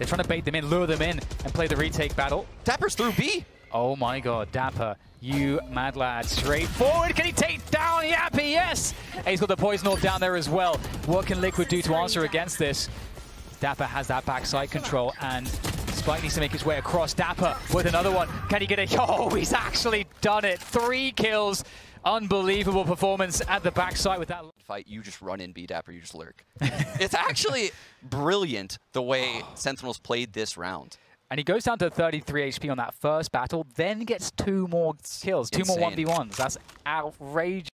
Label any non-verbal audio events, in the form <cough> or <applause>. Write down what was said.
They're trying to bait them in, lure them in, and play the retake battle. dapr's through B. Oh my god, dapr, you mad lad. Straight forward, can he take down Jamppi? Yes! And he's got the Poison Orb down there as well. What can Liquid do to answer against this? dapr has that backside control, and Spike needs to make his way across. dapr with another one. Can he get a... Oh, he's actually done it. Three kills. Unbelievable performance at the backside with that... Fight, you just run in B dapr, you just lurk. <laughs> it's actually brilliant the way Sentinels played this round. And he goes down to 33 HP on that first battle, then gets two more kills, two more 1v1s. That's outrageous.